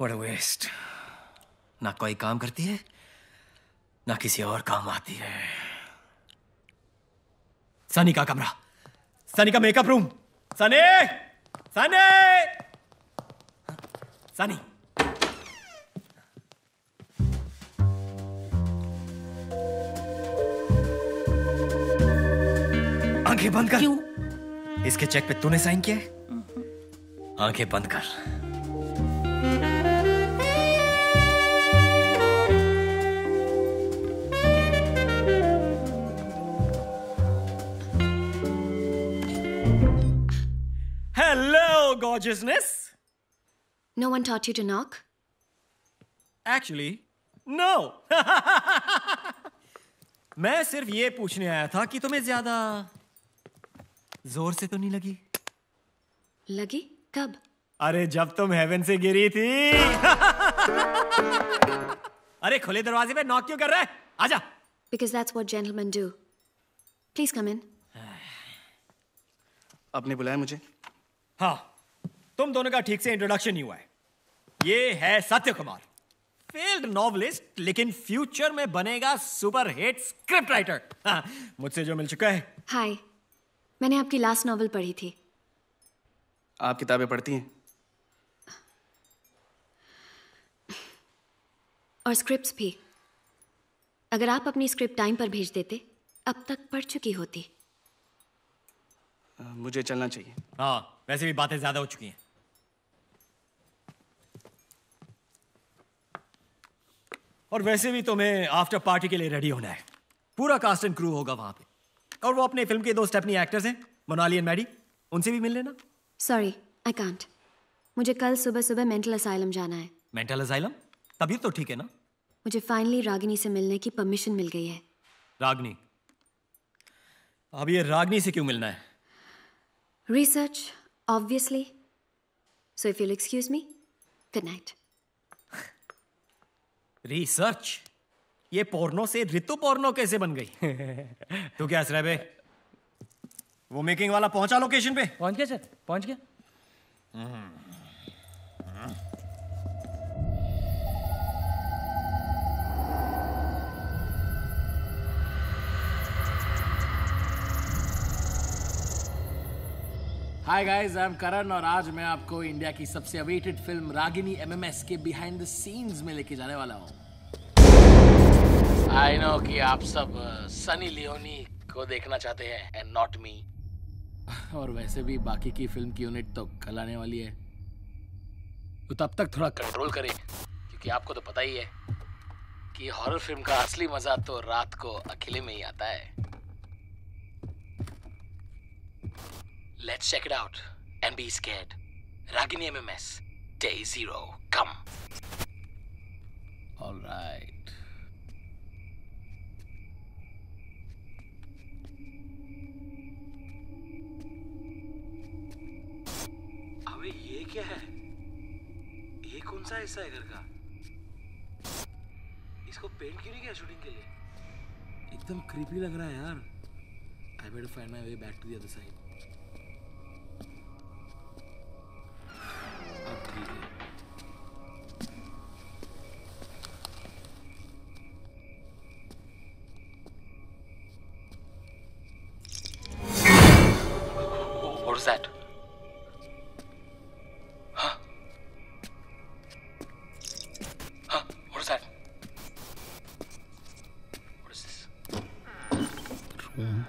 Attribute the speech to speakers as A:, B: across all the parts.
A: What a waste. ना कोई काम करती है ना किसी और काम आती है। सनी का कमरा। सनी का makeup room Sunny! Sunny! Sunny. आँखें बंद कर।
B: क्यों?
A: इसके चेक पे तूने साइन किया है? आँखें बंद कर। Gorgeousness
C: No one taught you to knock?
A: Actually no मैं सिर्फ़ ये पूछने आया था कि तुम्हें ज़्यादा ज़ोर से तो नहीं लगी?
C: लगी? कब?
A: अरे जब तुम हेवन से गिरी थी। अरे खुले दरवाजे पे नॉक क्यों कर रहे आजा।
C: Because that's what gentlemen do please come in.
D: आपने बुलाया मुझे?
A: हाँ। तुम दोनों का ठीक से इंट्रोडक्शन नहीं हुआ है। ये है सत्य कुमार फेल्ड नॉवलिस्ट लेकिन फ्यूचर में बनेगा सुपर हिट स्क्रिप्ट राइटर हाँ, मुझसे जो मिल चुका है।
C: हाय मैंने आपकी लास्ट नॉवल पढ़ी थी।
D: आप किताबें पढ़ती हैं?
C: और स्क्रिप्ट्स भी। अगर आप अपनी स्क्रिप्ट टाइम पर भेज देते अब तक पढ़ चुकी होती।
D: मुझे चलना चाहिए।
A: हाँ वैसे भी बातें ज़्यादा हो चुकी हैं। और वैसे भी तुम्हें आफ्टर पार्टी के लिए रेडी होना है। पूरा कास्ट एंड क्रू होगा वहाँ पे। और वो अपने फ़िल्म के दो स्टेपनी एक्टर्स हैं मोनाली एंड मैडी उनसे भी मिल लेना।
C: सॉरी आई कांट मुझे कल सुबह सुबह मेंटल असाइलम जाना है।
A: मेंटल असाइलम तभी तो ठीक है ना?
C: मुझे फाइनली रागिनी से मिलने की परमिशन मिल गई है।
A: रागनी। अब ये रागनी से क्यों मिलना है?
C: Research obviously so if you'll excuse me good night
A: research ये पोर्नो से ऋतु पोर्नो कैसे बन गई? तू क्या हंस रहा बे? वो मेकिंग वाला पहुँचा लोकेशन पे?
B: पहुँच गया सर। पहुँच गया। हाय गाइस आई एम करण और आज मैं आपको इंडिया की सबसे अवेटेड फ़िल्म रागिनी एमएमएस के बिहाइंड द सीन्स में लेके जाने वाला हूँ। आई नो कि आप सब सनी लियोनी को देखना चाहते हैं एंड नॉट मी और वैसे भी बाकी की फ़िल्म की यूनिट तो कल आने वाली है। तो तब तक थोड़ा कंट्रोल करें, क्योंकि आपको तो पता ही है कि हॉरर फ़िल्म का असली मज़ा तो रात को अकेले में ही आता है। Let's check it out and be scared. Ragini MMS, Day Zero, come. All right.
E: अबे ये क्या है ये कौन सा हिस्सा है घर का इसको पेंट क्यों नहीं किया शूटिंग के लिए एकदम क्रीपी लग रहा है यार I better find my way back to the other side
B: Room.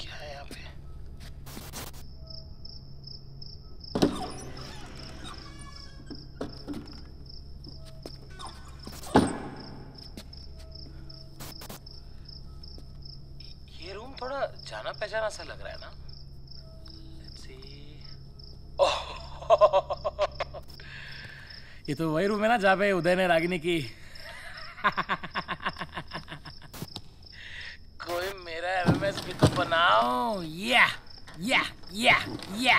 B: क्या है यहाँ पे? ये रूम थोड़ा जाना पहचाना सा लग रहा है ना ये तो वही रूम है ना जहाँ पे उदय ने रागिनी की। कोई मेरा एमएमएस भी तो बनाओ। या या या या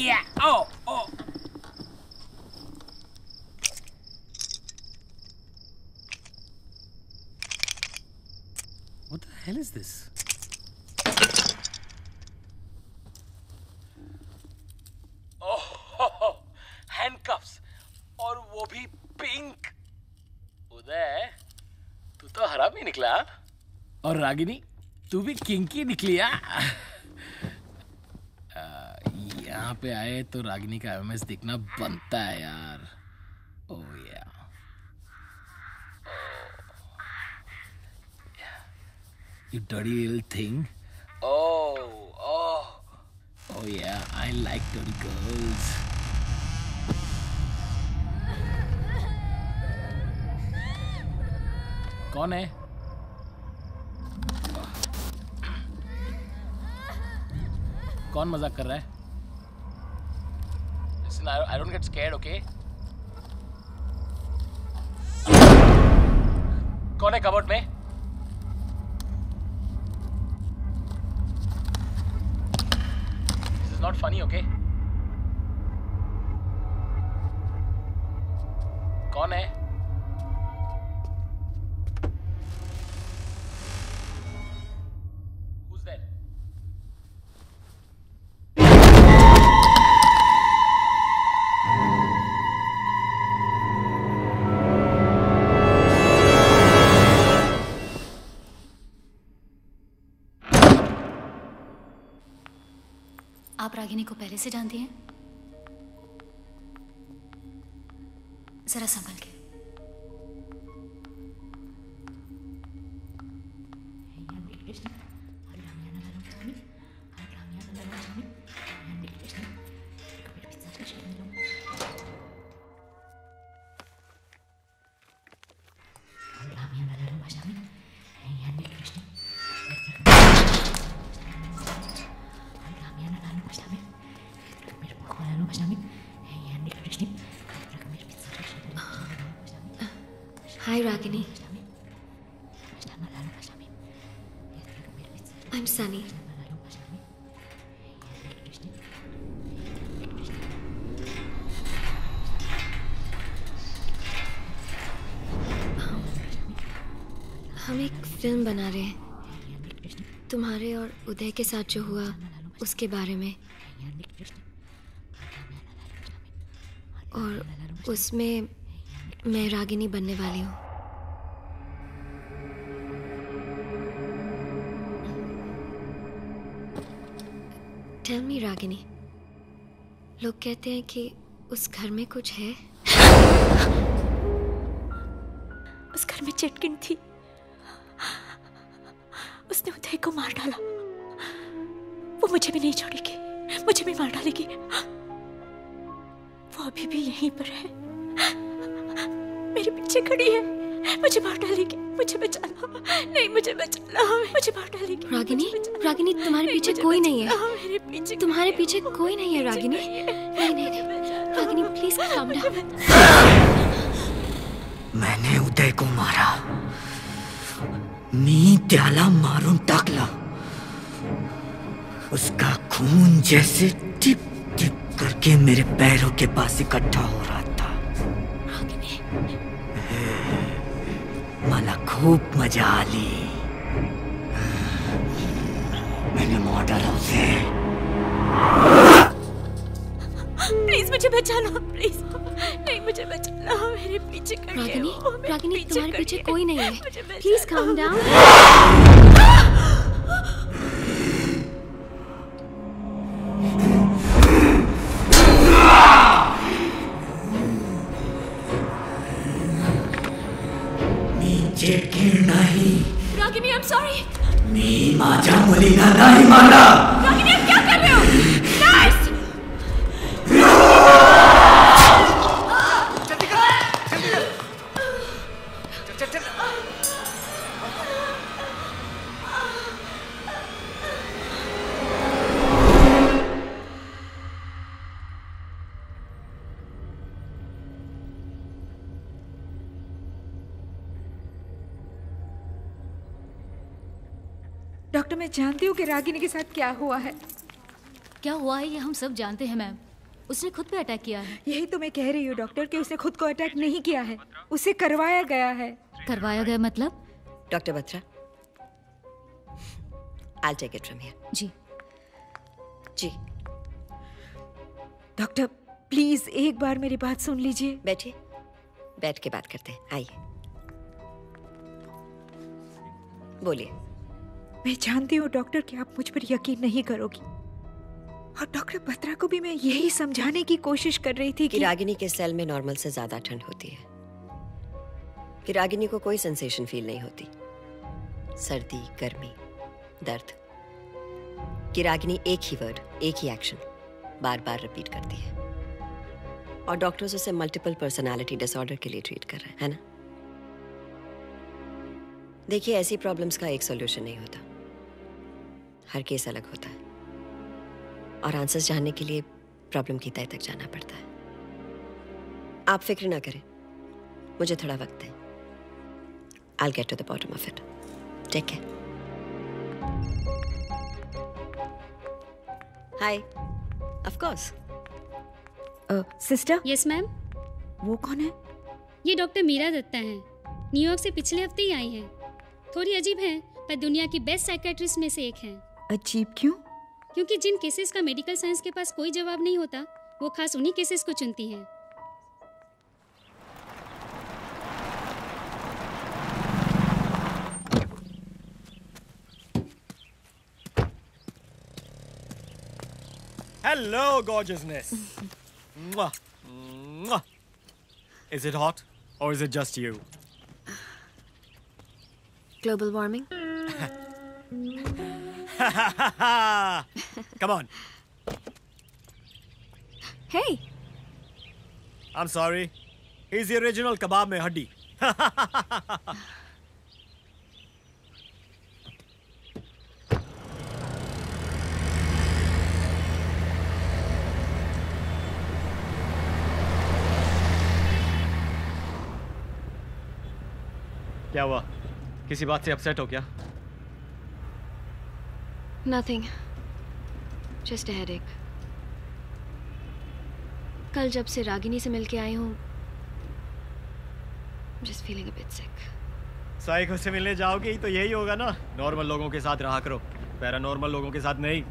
B: या oh oh What the hell is this? Oh handcuffs और वो भी पिंक उदय तू तो हरामी निकला और रागिनी तू भी किंकी निकली आ यहाँ पे आए तो रागिनी का एमएस दिखना बनता है यार ओह या You dirty little thing. Oh, oh. Oh yeah, I like dirty girls. कौन है? कौन मज़ाक कर रहा है? गेट स्केर्ड ओके कौन है कबर्ड में? This is not funny okay कौन है?
C: रागिनी को पहले से जानती हैं? रागिनी आई एम सनी हम एक फ़िल्म बना रहे हैं। तुम्हारे और उदय के साथ जो हुआ, उसके बारे में। और उसमें मैं रागिनी बनने वाली हूँ। टेल मी रागिनी लोग कहते हैं कि उस घर में कुछ है।
F: उस घर में चटकिन थी। उसने उदय को मार डाला। वो मुझे भी नहीं छोड़ेगी। मुझे भी मार डालेगी। वो अभी भी यहीं पर है। मेरे पीछे खड़ी है। मुझे मार डालेगी मुझे बचा लो नहीं मुझे बचा लो मुझे मार डालेगी
C: रागिनी। रागिनी तुम्हारे पीछे कोई नहीं है।
F: मेरे पीछे
C: तुम्हारे पीछे कोई नहीं है रागिनी।
F: नहीं
C: नहीं नहीं। नहीं रागिनी प्लीज़ काम डाउन
G: मैंने उदय को मारा। मी त्याला मारून टाकला। उसका खून जैसे टिप टिप करके मेरे पैरों के पास इकट्ठा हो रहा मला खूप मज़ा आली मैंने मॉडल डाला उसे
F: प्लीज़ मुझे बचाना प्लीज़ नहीं मुझे बचाना मेरे पीछे कर है
C: रागिनी रागिनी तुम्हारे पीछे कोई नहीं है। प्लीज़। काम डाउन
G: मी माझ्या मुलीला नाही मारला
H: जानती हूँ कि रागिनी के साथ क्या हुआ है?
I: क्या हुआ है ये हम सब जानते हैं मैम। उसने खुद पे अटैक किया है।
H: यही तो मैं कह रही हूँ डॉक्टर कि उसने खुद को अटैक नहीं किया है। उसे करवाया गया है।
I: करवाया गया मतलब?
J: Doctor Batra I take it from here
I: जी।
J: जी।
H: डॉक्टर प्लीज़ एक बार मेरी बात सुन लीजिए।
J: बैठिए। बैठ के बात करते हैं। आइए। बोलिए।
H: मैं जानती हूँ डॉक्टर कि आप मुझ पर यकीन नहीं करोगी। और डॉक्टर बत्रा को भी मैं यही समझाने की कोशिश कर रही थी
J: कि
H: कि
J: रागिनी के सेल में नॉर्मल से ज़्यादा ठंड होती है। कि रागिनी को कोई सेंसेशन फील नहीं होती। सर्दी, गर्मी, दर्द। कि रागिनी एक ही वर्ड, एक ही एक्शन बार बार रिपीट करती है। और डॉक्टर्स उसे मल्टीपल पर्सनालिटी डिसऑर्डर के लिए ट्रीट कर रहे हैं, है ना? देखिए, ऐसी प्रॉब्लम्स का एक सॉल्यूशन नहीं होता। हर केस अलग होता है। और आंसर्स जानने के लिए प्रॉब्लम की तय तक जाना पड़ता है। आप फ़िक्र ना करें। मुझे थोड़ा वक्त है I get to the bottom of it take care hi of course
H: sister
I: yes ma'am
H: वो कौन है?
I: ये डॉक्टर मीरा दत्ता हैं। न्यूयॉर्क से पिछले हफ़्ते ही आई हैं। थोड़ी अजीब हैं पर दुनिया की बेस्ट साइकेट्रिस्ट में से एक हैं।
H: अजीब क्यों
I: क्योंकि जिन केसेस का मेडिकल साइंस के पास कोई जवाब नहीं होता वो खास उन्हीं केसेस को चुनती हैं
A: Hello, gorgeousness. Mwah. Mwah. Is it hot or is it just you?
C: Global warming
A: Come on.
C: Hey,
A: I'm sorry. He's the original kebab mein haddi. क्या हुआ किसी बात से अपसेट हो क्या
C: नथिंग जस्ट अ हेडेक कल जब से रागिनी से मिलके आई हूँ just feeling a bit sick
A: psycho से मिलने जाओगे तो यही होगा ना। नॉर्मल लोगों के साथ रहा करो। पैरानॉर्मल लोगों के साथ नहीं।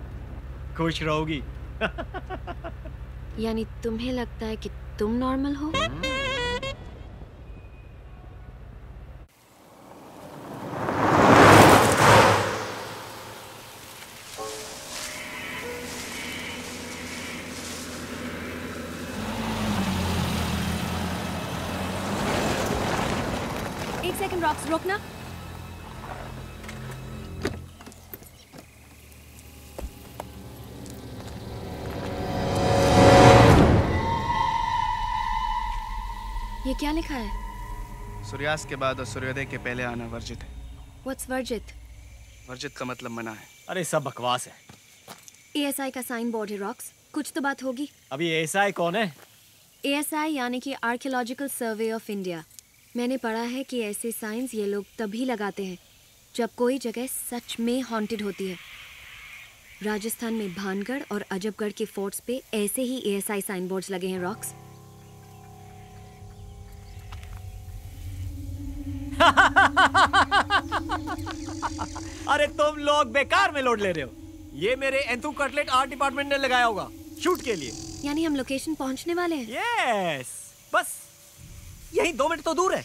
A: खुश रहोगी।
C: यानी तुम्हें लगता है कि तुम नॉर्मल हो?
I: रॉक्स रोकना
C: ये क्या लिखा है?
D: सूर्यास्त के बाद और सूर्योदय के पहले आना वर्जित है।
C: व्हाट्स वर्जित?
D: वर्जित का मतलब मना है।
A: अरे सब बकवास है।
C: एएसआई का साइन बोर्ड है रॉक्स कुछ तो बात होगी।
A: अभी है कौन है?
C: एएसआई यानी कि आर्कियोलॉजिकल सर्वे ऑफ़ इंडिया मैंने पढ़ा है कि ऐसे साइंस ये लोग तभी लगाते हैं जब कोई जगह सच में हॉन्टेड होती है। राजस्थान में भानगढ़ और अजबगढ़ के फोर्ट्स पे ऐसे ही एएसआई साइन बोर्ड्स लगे हैं रॉक्स
A: अरे तुम लोग बेकार में लोड ले रहे हो। ये मेरे एंथू कटलेट आर्ट डिपार्टमेंट ने लगाया होगा शूट के लिए।
C: यानी हम लोकेशन पहुँचने वाले हैं।
A: यस बस। यही दो मिनट तो दूर है।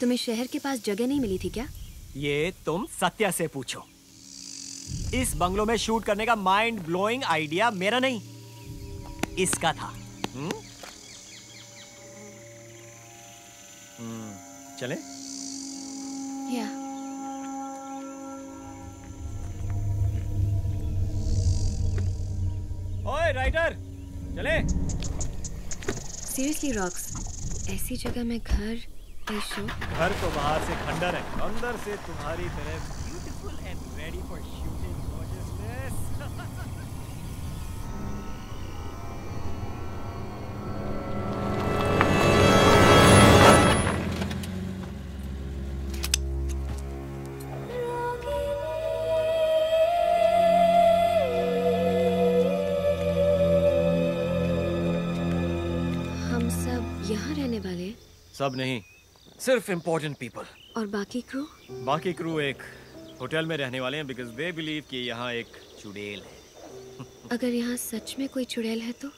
C: तुम्हें शहर के पास जगह नहीं मिली थी क्या?
A: ये तुम सत्या से पूछो। इस बंगलों में शूट करने का माइंड ब्लोइंग आइडिया मेरा नहीं। इसका था। हम्म? हम्म, चले।
C: या।
A: ओए राइटर चले।
C: सीरियसली रॉक्स ऐसी जगह में घर
A: घर तो बाहर से खंडर है। अंदर से तुम्हारी तरह ब्यूटीफुल एंड रेडी फॉर सब नहीं। सिर्फ़ इम्पोर्टेंट पीपल
C: और बाकी क्रू
A: बाकी क्रू एक होटल में रहने वाले हैं बिकॉज़ दे बिलीव कि यहाँ एक चुड़ैल है।
C: अगर यहाँ सच में कोई चुड़ैल है तो?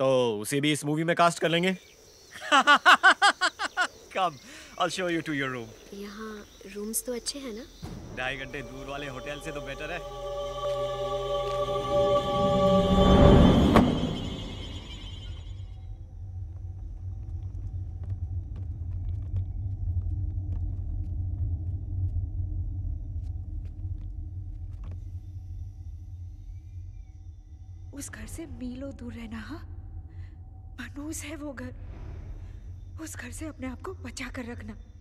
A: तो उसे भी इस मूवी में कास्ट कर लेंगे? Come I'll show you to your room.
C: यहाँ रूम्स तो अच्छे हैं ना?
A: ढाई घंटे दूर वाले होटल से तो बेटर है।
H: उस घर से मीलों दूर रहना हाँ? मनूस है वो घर। उस घर से अपने आप को बचा कर रखना।